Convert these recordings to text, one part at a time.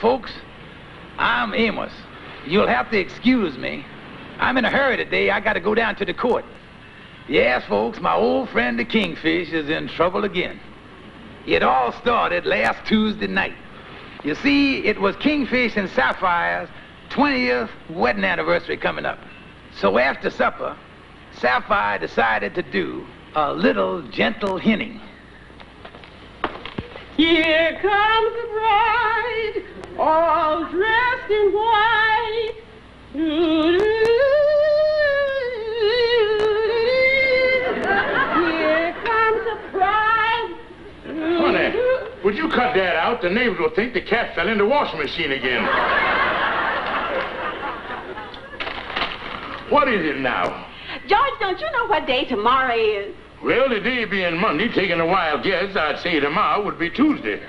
folks. I'm Amos. You'll have to excuse me. I'm in a hurry today. I got to go down to the court. Yes, folks, my old friend the Kingfish is in trouble again. It all started last Tuesday night. You see, it was Kingfish and Sapphire's 20th wedding anniversary coming up. So after supper, Sapphire decided to do a little gentle hinting. Here comes the bride, all dressed in white. Here comes the bride. Honey, would you cut that out? The neighbors will think the cat fell in the washing machine again. what is it now? George, don't you know what day tomorrow is? Well, the day being Monday, taking a wild guess, I'd say tomorrow would be Tuesday.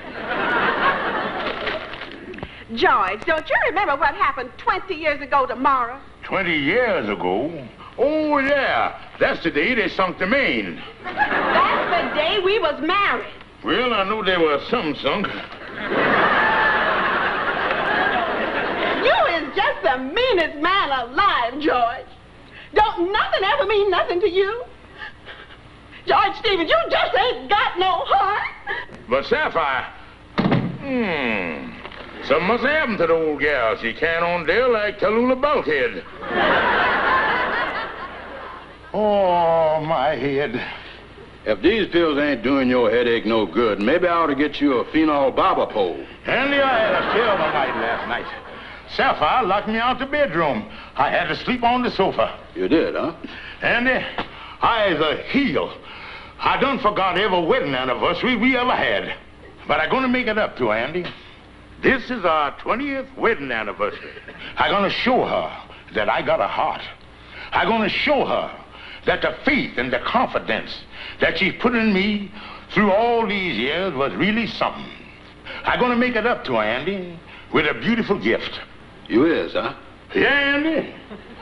George, don't you remember what happened 20 years ago tomorrow? Twenty years ago? Oh, yeah. That's the day they sunk the Maine. That's the day we was married. Well, I knew there was some sunk. You is just the meanest man alive, George. Don't nothing ever mean nothing to you. George Stevens, you just ain't got no heart. But Sapphire, hmm, something must have happened to the old gal. She can't on there like Tallulah Bulkhead. oh, my head. If these pills ain't doing your headache no good, maybe I ought to get you a phenol barber pole. Andy, I had a terrible night last night. Sapphire locked me out the bedroom. I had to sleep on the sofa. You did, huh? Andy, I's a heel. I done forgot every wedding anniversary we ever had. But I'm gonna make it up to Andy. This is our 20th wedding anniversary. I'm gonna show her that I got a heart. I'm gonna show her that the faith and the confidence that she's put in me through all these years was really something. I'm gonna make it up to her, Andy, with a beautiful gift. You is, huh? Yeah, Andy.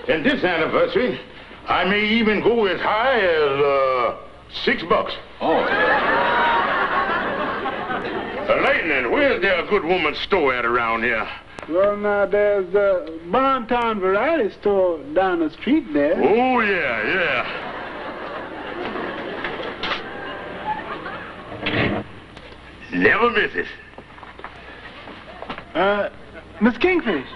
And this anniversary, I may even go as high as uh, six bucks. Oh. Uh, Lightning, where's there a good woman's store at around here? Well, now, there's the Bontown Variety Store down the street there. Oh, yeah, yeah. Never miss it. Uh, Miss Kingfish.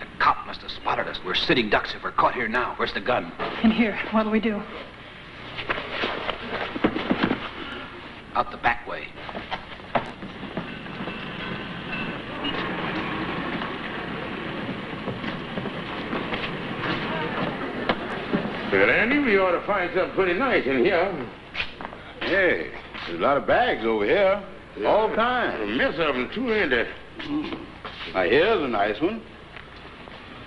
The cop must have spotted us. We're sitting ducks if we're caught here now. Where's the gun? In here. What'll we do? Out the back way. Well, Andy, we ought to find something pretty nice in here. Hey, there's a lot of bags over here. All kinds. A mess of them, too, ain't there? Hmm. Now, here's a nice one.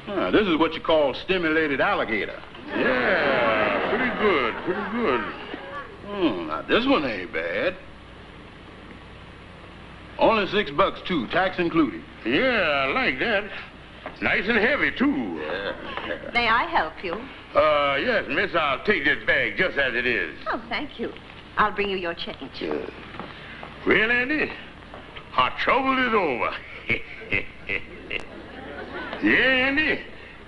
Ah, this is what you call stimulated alligator. Yeah, pretty good, pretty good. Hmm, now this one ain't bad. Only six bucks, too, tax included. Yeah, I like that. Nice and heavy, too. Yeah. May I help you? Uh, yes, miss, I'll take this bag just as it is. Oh, thank you. I'll bring you your change. Well, Andy, our trouble is over. yeah, Andy,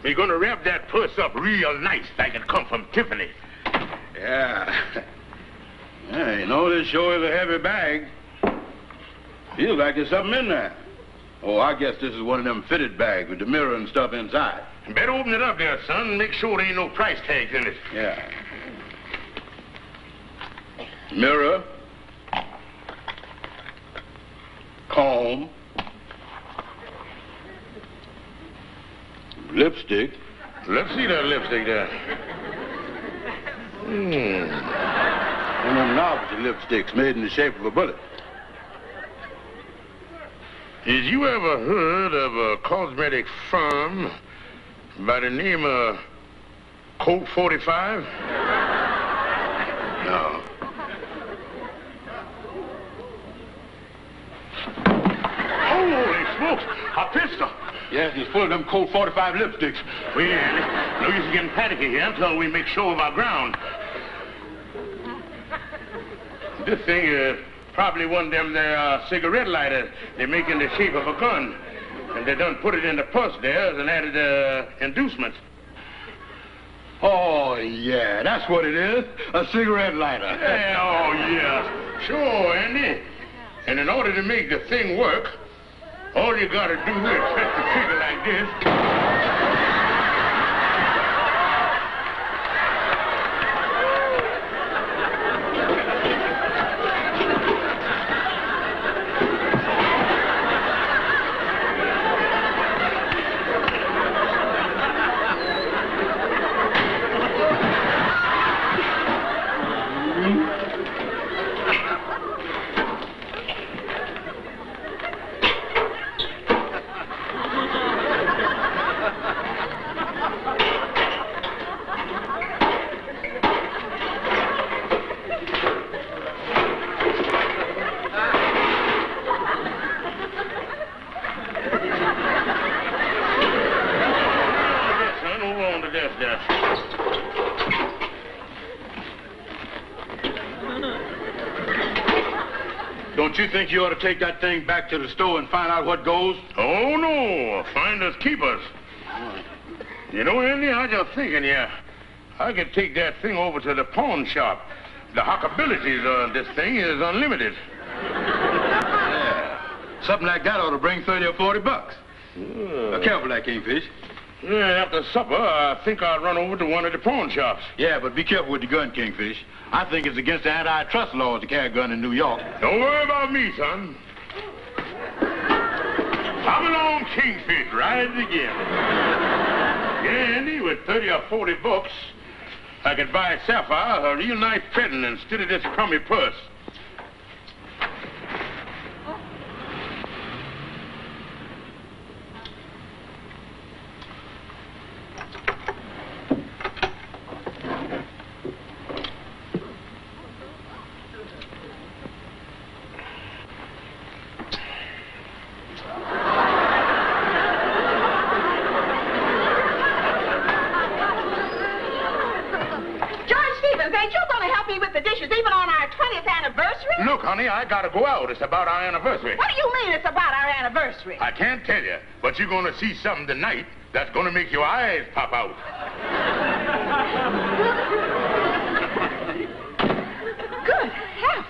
we're gonna wrap that purse up real nice like it come from Tiffany. Yeah. yeah you know, this sure is a heavy bag. Feels like there's something in there. Oh, I guess this is one of them fitted bags with the mirror and stuff inside. Better open it up there, son, and make sure there ain't no price tags in it. Yeah. Mirror. Comb. Lipstick. Let's see that lipstick there. Hmm. One of them novelty lipsticks made in the shape of a bullet. Did you ever heard of a cosmetic firm By the name of Colt 45? No. Holy smokes! A pistol! Yes, he's full of them Colt 45 lipsticks. Andy. No use in getting panicky here until we make sure of our ground. This thing is probably one of them there uh, cigarette lighters they make in the shape of a gun. And they done put it in the purse there and added uh, inducements. Oh, yeah, that's what it is. A cigarette lighter. Yeah, oh, yes. Sure, Andy. And in order to make the thing work, all you gotta do is press the trigger like this. Yes, son, over on the desk there. Don't you think you ought to take that thing back to the store and find out what goes? Oh, no. Finders keepers. You know, Andy, I just thinking, yeah, I could take that thing over to the pawn shop. The hockabilities of this thing is unlimited. Yeah. Something like that ought to bring 30 or 40 bucks. Now, careful that kingfish. Yeah, after supper, I think I'll run over to one of the pawn shops. Yeah, but be careful with the gun, Kingfish. I think it's against the antitrust laws to carry a gun in New York. Don't worry about me, son. Come along, Kingfish, ride again. Yeah, Andy, with 30 or 40 bucks, I could buy Sapphire a real nice present instead of this crummy purse. George Stevens, ain't you going to help me with the dishes even on our 20th anniversary? Look, honey, I gotta go out. It's about our anniversary. What do you mean it's about our anniversary? I can't tell you, but you're gonna see something tonight that's gonna make your eyes pop out. Good heavens.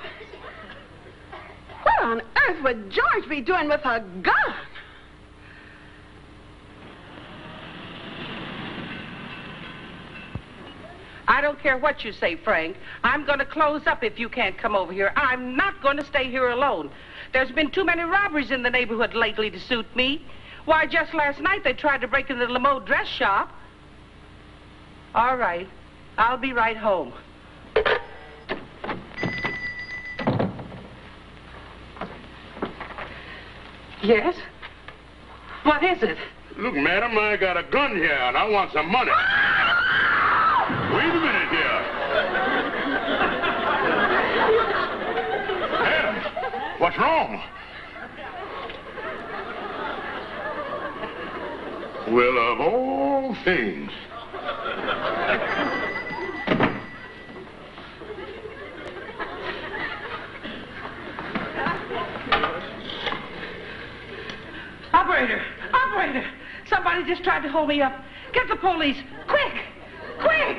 What on earth would George be doing with a gun? I don't care what you say, Frank. I'm going to close up if you can't come over here. I'm not going to stay here alone. There's been too many robberies in the neighborhood lately to suit me. Why, just last night they tried to break into the Lamode dress shop. All right. I'll be right home. Yes? What is it? Look, madam, I got a gun here and I want some money. Wait a minute here. Madam, what's wrong? Well, of all things. Operator! Operator! Somebody just tried to hold me up. Get the police. Quick! Quick!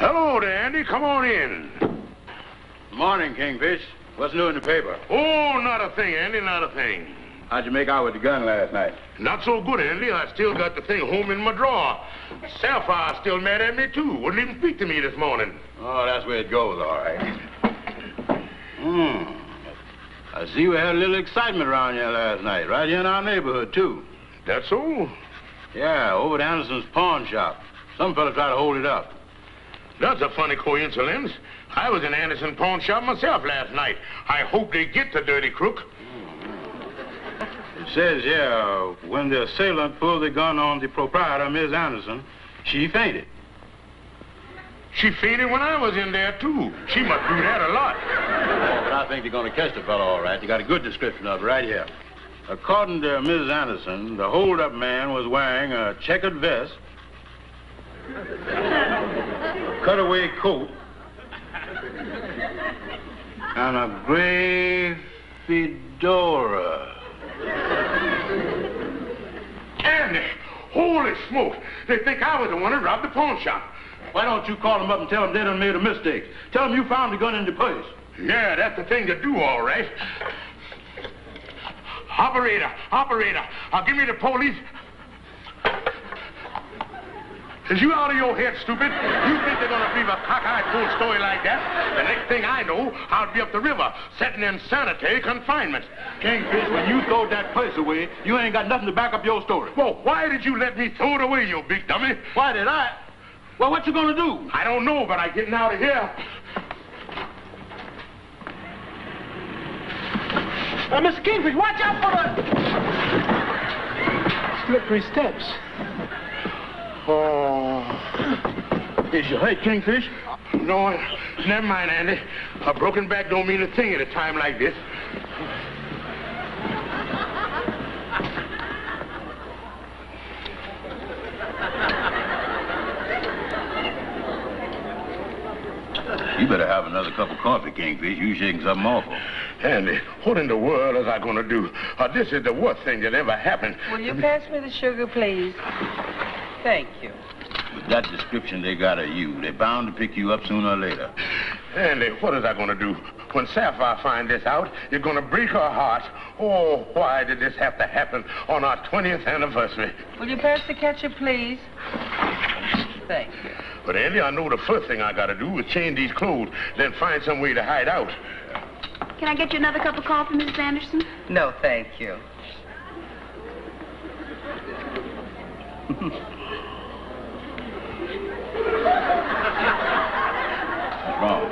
Hello there, Andy. Come on in. Morning, Kingfish. What's new in the paper? Oh, not a thing, Andy, not a thing. How'd you make out with the gun last night? Not so good, Andy. I still got the thing home in my drawer. Sapphire's still mad at me, too. Wouldn't even speak to me this morning. Oh, that's where it goes, all right. Hmm. I see we had a little excitement around here last night, right here in our neighborhood, too. That's so? Yeah, over at Anderson's pawn shop. Some fella tried to hold it up. That's a funny coincidence. I was in Anderson pawn shop myself last night. I hope they get the dirty crook. It says, yeah, when the assailant pulled the gun on the proprietor, Miss Anderson, she fainted. She fainted when I was in there, too. She must do that a lot. Oh, but I think they're going to catch the fellow all right. You got a good description of it right here. According to Miss Anderson, the hold-up man was wearing a checkered vest, cutaway coat, and a gray fedora. Andy, holy smoke. They think I was the one who robbed the pawn shop. Why don't you call them up and tell them they done made a mistake? Tell them you found the gun in the purse. Yeah, that's the thing to do, all right. Operator, operator, uh, give me the police. Is you out of your head, stupid? You think they're gonna believe a cockeyed fool story like that? The next thing I know, I'll be up the river, sitting in sanitary confinement. Kingfish, when you throw that purse away, you ain't got nothing to back up your story. Well, why did you let me throw it away, you big dummy? Why did I? Well, what you gonna do? I don't know, but I'm getting out of here. Uh, Mr. Kingfish, watch out for the slippery steps. Oh. Is your hurt, Kingfish? No, never mind, Andy. A broken back don't mean a thing at a time like this. You better have another cup of coffee, Kingfish. You shaking something awful. Andy, what in the world is I going to do? Uh, this is the worst thing that ever happened. Will you pass me the sugar, please? Thank you. With that description they got of you, they're bound to pick you up sooner or later. Andy, what is I going to do? When Sapphire find this out, you're going to break her heart. Oh, why did this have to happen on our 20th anniversary? Will you pass the ketchup, please? Thank you. But Andy, I know the first thing I got to do is change these clothes, then find some way to hide out. Can I get you another cup of coffee, Mrs. Anderson? No, thank you. What's wrong?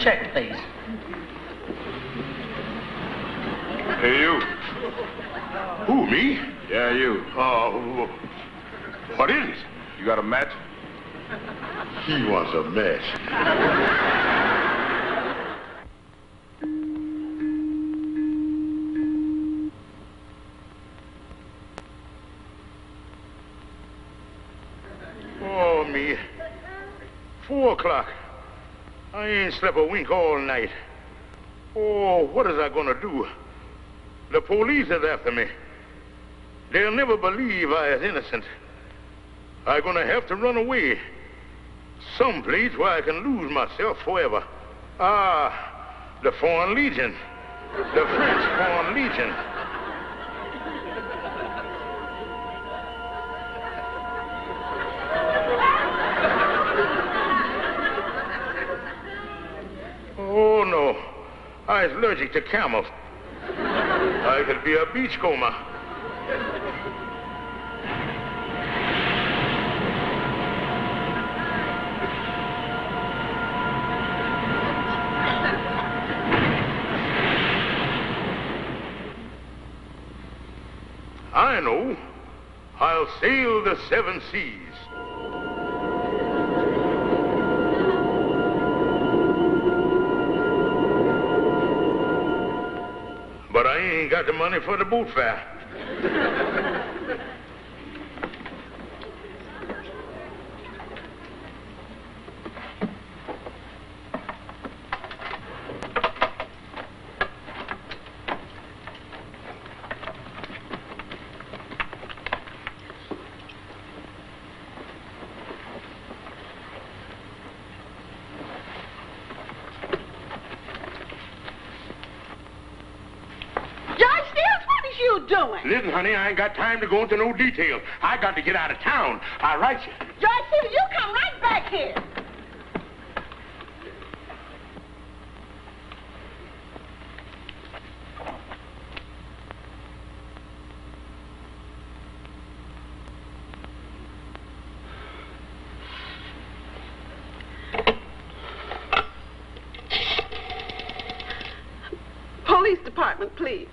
Check, please. Hey, you. Who, me? Yeah, you. Oh, what is it? You got a match? He wants a match. Oh, me. Four o'clock. I ain't slept a wink all night. Oh, what is I gonna do? The police is after me. They'll never believe I is innocent. I'm gonna have to run away. Someplace where I can lose myself forever. Ah, the Foreign Legion. The French Foreign Legion. Oh, no. I is allergic to camels. I could be a beachcomber. I know. I'll sail the seven seas. But I ain't got the money for the boot fare. George Stevens, what is you doing? Listen, honey, I ain't got time to go into no details. I got to get out of town. I'll write you. George Stevens, you come right back here. department, please.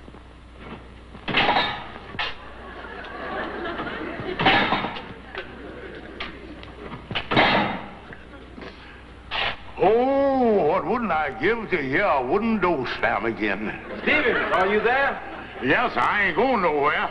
Oh, what wouldn't I give to hear a wooden door slam again? Stevens, are you there? Yes, I ain't going nowhere.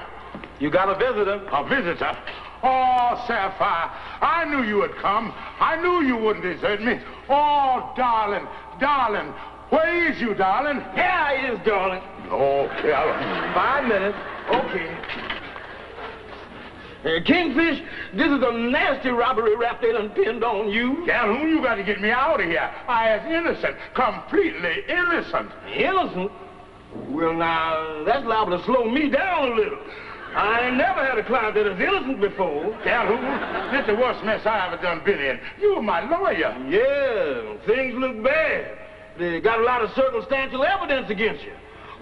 You got a visitor. A visitor? Oh, Sapphire, I knew you would come. I knew you wouldn't desert me. Oh, darling, darling, where is you, darling? Here he is, darling. Oh, Calhoun. Five minutes. Okay. Uh, Kingfish, this is a nasty robbery rap they done pinned on you. Calhoun, you got to get me out of here. I is innocent, completely innocent. Innocent? Well, now, that's liable to slow me down a little. I ain't never had a client that is innocent before. Calhoun, this is the worst mess I ever done been in. You were my lawyer. Yeah, things look bad. They got a lot of circumstantial evidence against you.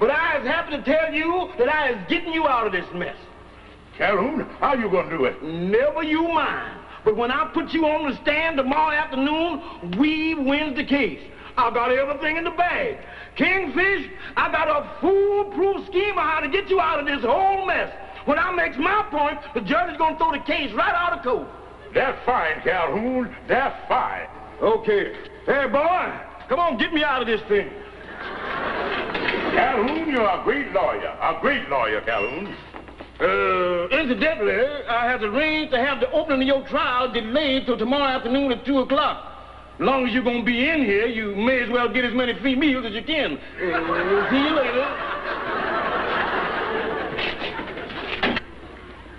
But I is happy to tell you that I is getting you out of this mess. Calhoun, how you gonna do it? Never you mind. But when I put you on the stand tomorrow afternoon, we wins the case. I got everything in the bag. Kingfish, I got a foolproof scheme of how to get you out of this whole mess. When I makes my point, the judge is gonna throw the case right out of court. That's fine, Calhoun. That's fine. Okay. Hey, boy, come on, get me out of this thing. Calhoun, you're a great lawyer. A great lawyer, Calhoun. Uh, incidentally, I have arranged to have the opening of your trial delayed till tomorrow afternoon at 2 o'clock. As long as you're going to be in here, you may as well get as many free meals as you can. Uh, see you later.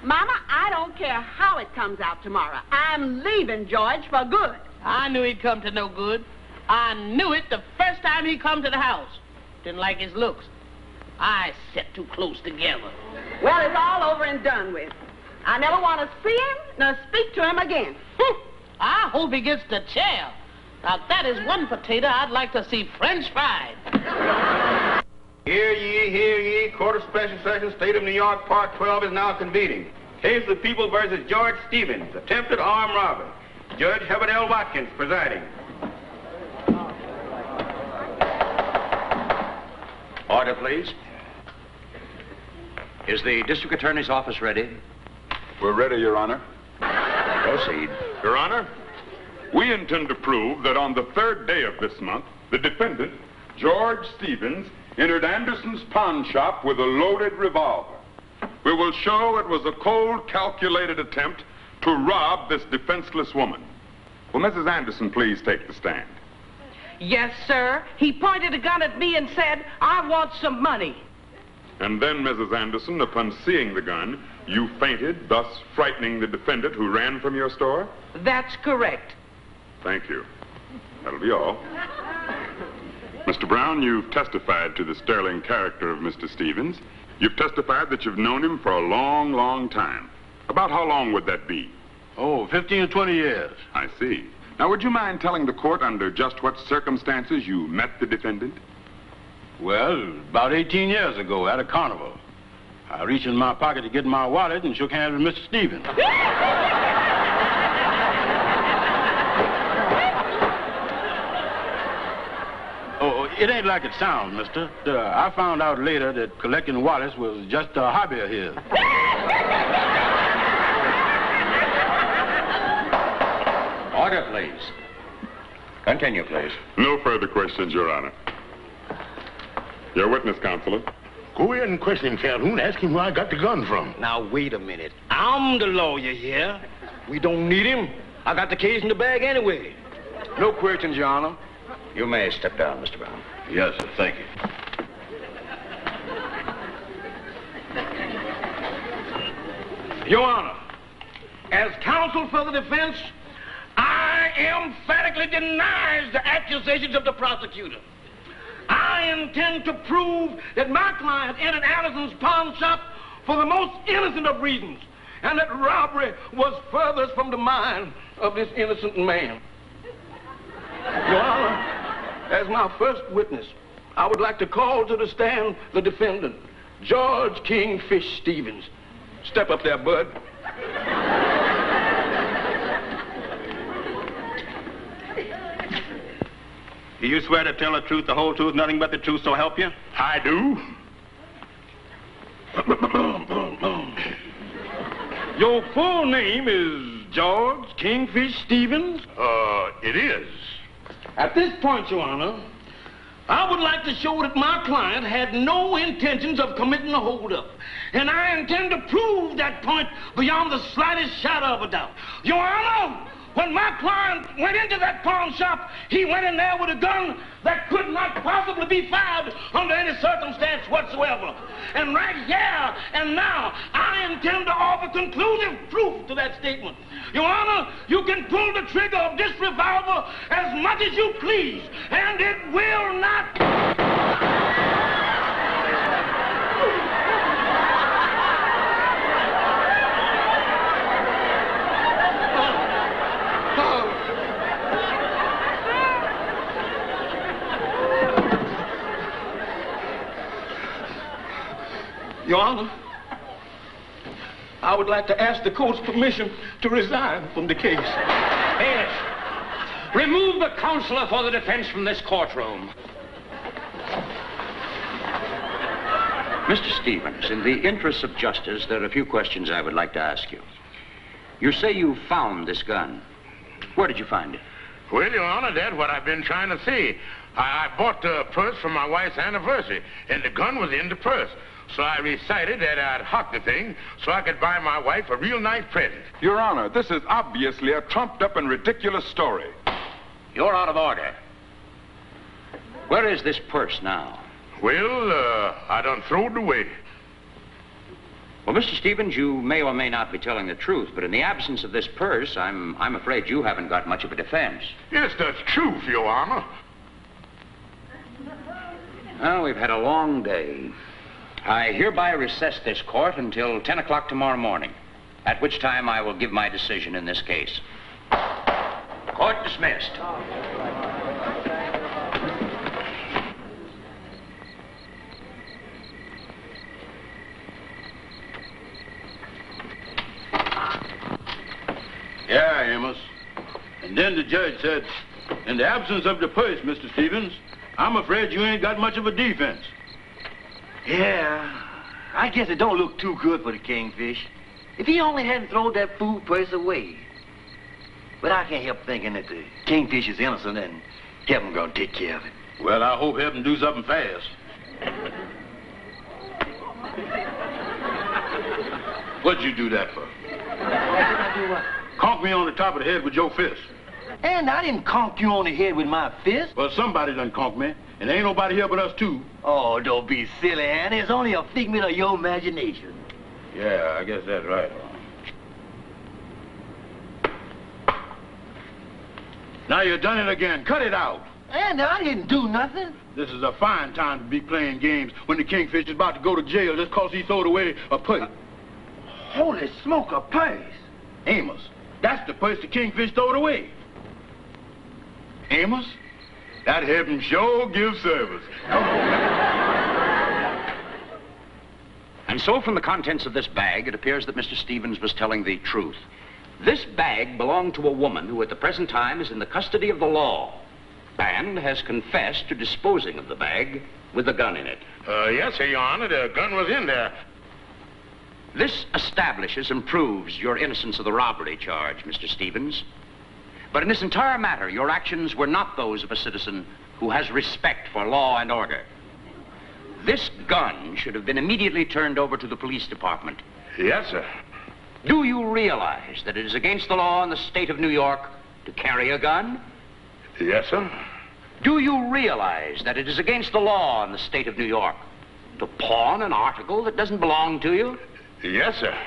Mama, I don't care how it comes out tomorrow. I'm leaving George for good. I knew he'd come to no good. I knew it the first time he come to the house. Didn't like his looks. I set too close together. Well, it's all over and done with. I never want to see him nor speak to him again. I hope he gets the chair. Now, that is one potato I'd like to see French fried. Hear ye, hear ye. Court of Special Sessions, State of New York, Part 12 is now convening. Case of People versus George Stevens, attempted armed robbery. Judge Herbert L. Watkins presiding. Order, please. Is the district attorney's office ready? We're ready, Your Honor. Proceed. Your Honor, we intend to prove that on the third day of this month, the defendant, George Stevens, entered Anderson's pawn shop with a loaded revolver. We will show it was a cold, calculated attempt to rob this defenseless woman. Will Mrs. Anderson please take the stand? Yes, sir. He pointed a gun at me and said, I want some money. And then, Mrs. Anderson, upon seeing the gun, you fainted, thus frightening the defendant who ran from your store? That's correct. Thank you. That'll be all. Mr. Brown, you've testified to the sterling character of Mr. Stevens. You've testified that you've known him for a long, long time. About how long would that be? Oh, 15 or 20 years. I see. Now, would you mind telling the court under just what circumstances you met the defendant? Well, about 18 years ago at a carnival. I reached in my pocket to get my wallet and shook hands with Mr. Stevens. Oh, it ain't like it sounds, mister. Uh, I found out later that collecting wallets was just a hobby of his. Order, please. Continue, please. No further questions, Your Honor. Your witness, Counselor. Go ahead and question Calhoun. Ask him where I got the gun from. Now, wait a minute. I'm the lawyer here. We don't need him. I got the case in the bag anyway. No questions, Your Honor. You may step down, Mr. Brown. Yes, sir. Thank you. Your Honor, as counsel for the defense, I emphatically denies the accusations of the prosecutor. I intend to prove that my client entered Anderson's pawn shop for the most innocent of reasons, and that robbery was furthest from the mind of this innocent man. Your Honor, as my first witness, I would like to call to the stand the defendant, George Kingfish Stevens. Step up there, bud. Do you swear to tell the truth, the whole truth, nothing but the truth, so help you? I do. Your full name is George Kingfish Stevens? Uh, it is. At this point, Your Honor, I would like to show that my client had no intentions of committing a holdup. And I intend to prove that point beyond the slightest shadow of a doubt. Your Honor! When my client went into that pawn shop, he went in there with a gun that could not possibly be fired under any circumstance whatsoever. And right here and now, I intend to offer conclusive proof to that statement. Your Honor, you can pull the trigger of this revolver as much as you please, and it will not. Your Honor, I would like to ask the court's permission to resign from the case. Bailiff, remove the counselor for the defense from this courtroom. Mr. Stevens, in the interests of justice, there are a few questions I would like to ask you. You say you found this gun. Where did you find it? Well, Your Honor, that's what I've been trying to say. I, I bought the purse for my wife's anniversary, and the gun was in the purse. So I recited that I'd hock the thing so I could buy my wife a real nice present. Your Honor, this is obviously a trumped up and ridiculous story. You're out of order. Where is this purse now? Well, uh, I done throwed it away. Well, Mr. Stevens, you may or may not be telling the truth, but in the absence of this purse, I'm, I'm afraid you haven't got much of a defense. Yes, that's true, Your Honor. Well, we've had a long day. I hereby recess this court until 10 o'clock tomorrow morning, at which time I will give my decision in this case. Court dismissed. Yeah, Amos. And then the judge said, in the absence of the purse, Mr. Stevens, I'm afraid you ain't got much of a defense. Yeah, I guess it don't look too good for the kingfish. If he only hadn't thrown that food purse away. But I can't help thinking that the kingfish is innocent and heaven gonna take care of it. Well, I hope heaven do something fast. What'd you do that for? Conk me on the top of the head with your fist. And I didn't conk you on the head with my fist. Well, somebody done conk me, and there ain't nobody here but us two. Oh, don't be silly, Andy. It's only a figment of your imagination. Yeah, I guess that's right. Now you've done it again. Cut it out. And I didn't do nothing. This is a fine time to be playing games when the kingfish is about to go to jail just cause he throwed away a purse. Holy smoke, a purse. Amos, that's the purse the kingfish throwed away. Amos, that heaven sure gives service. Come on. And so, from the contents of this bag, it appears that Mr. Stevens was telling the truth. This bag belonged to a woman who, at the present time, is in the custody of the law and has confessed to disposing of the bag with the gun in it. Uh, yes, sir, Your Honor. The gun was in there. This establishes and proves your innocence of the robbery charge, Mr. Stevens. But in this entire matter, your actions were not those of a citizen who has respect for law and order. This gun should have been immediately turned over to the police department. Yes, sir. Do you realize that it is against the law in the state of New York to carry a gun? Yes, sir. Do you realize that it is against the law in the state of New York to pawn an article that doesn't belong to you? Yes, sir.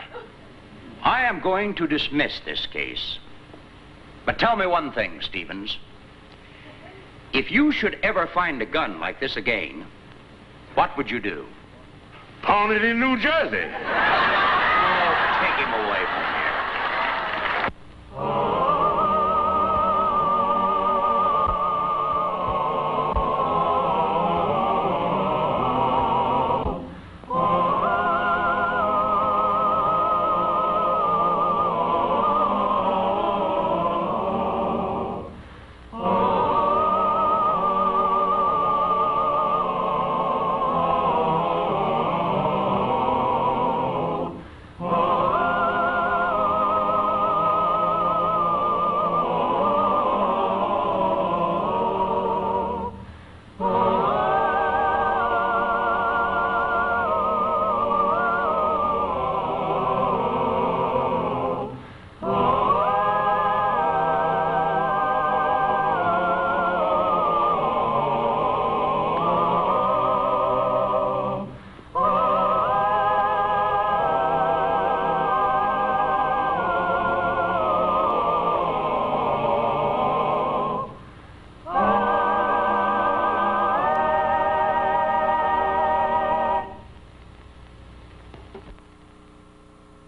I am going to dismiss this case. But tell me one thing, Stevens. If you should ever find a gun like this again, what would you do? Pawn it in New Jersey.